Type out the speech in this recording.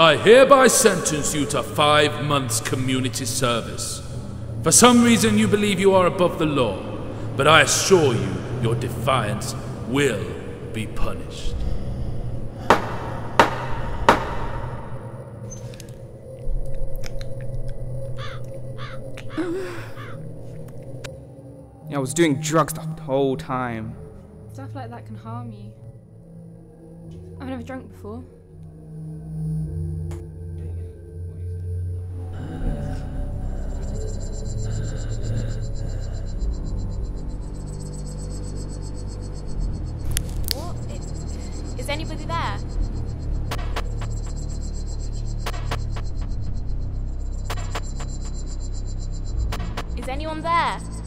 I hereby sentence you to five months community service. For some reason, you believe you are above the law, but I assure you, your defiance will be punished. I was doing drugs the whole time. Stuff like that can harm you. I've never drunk before. Anybody there? Is anyone there?